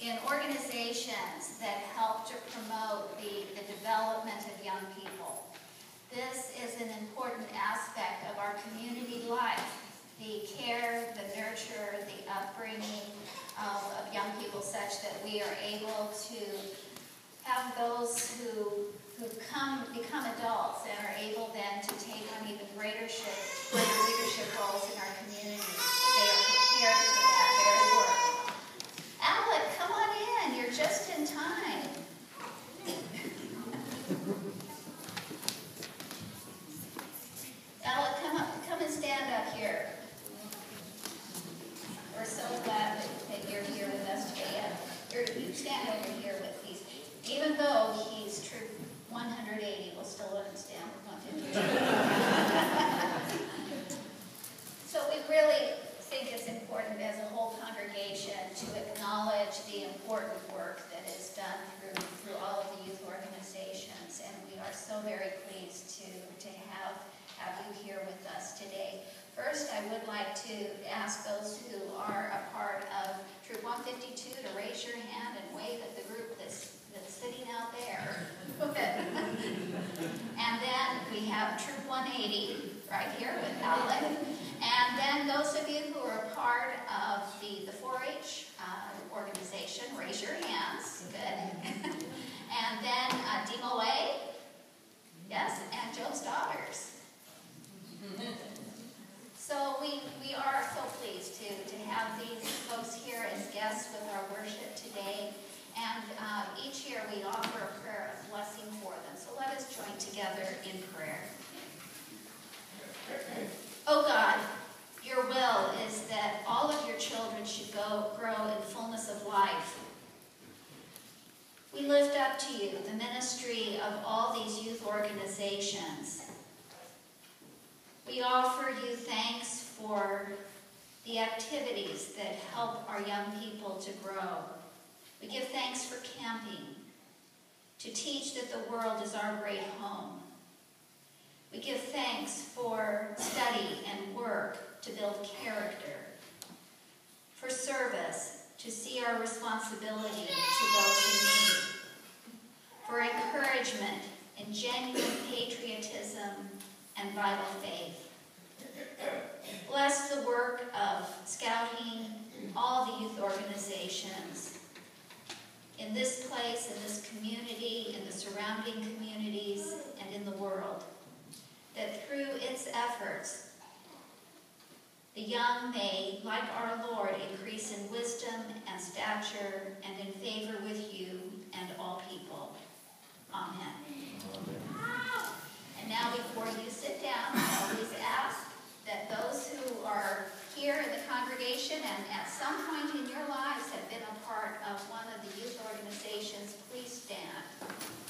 in organizations that help to promote the, the development of young people. This is an important aspect of our community life. The care, the nurture, the upbringing of, of young people such that we are able to have those who, who come, become adults and are able then with. Even though he's true 180, we'll still let him stand for 150. so we really think it's important as a whole congregation to acknowledge the important work that is done through, through all of the youth organizations. And we are so very pleased to, to have, have you here with us today. First, I would like to ask those who are a part of Troop 152 to raise your hand and wave at the group that's, that's sitting out there. and then we have Troop 180 right here with Alec. And then those of you who are part of the, the 4-H uh, organization, raise your hands. Good. and then uh, DeMolay. Yes, and Job's Daughters. So we, we are so pleased to, to have these folks here as guests with our worship today. And uh, each year we offer a prayer of blessing for them. So let us join together in prayer. Oh God, your will is that all of your children should go grow in fullness of life. We lift up to you the ministry of all these youth organizations. We offer you thanks for the activities that help our young people to grow. We give thanks for camping, to teach that the world is our great home. We give thanks for study and work to build character, for service to see our responsibility to those in need, for encouragement in genuine patriotism and vital faith. Bless the work of scouting, all the youth organizations in this place, in this community, in the surrounding communities, and in the world that through its efforts, the young may, like our Lord, increase in wisdom and stature and in favor with you and all people. Amen. congregation and at some point in your lives have been a part of one of the youth organizations, please stand.